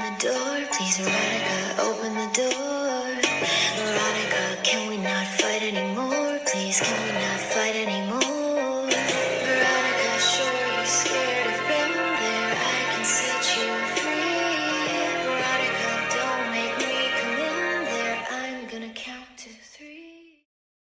the door, please, Veronica, open the door. Veronica, can we not fight anymore? Please, can we not fight?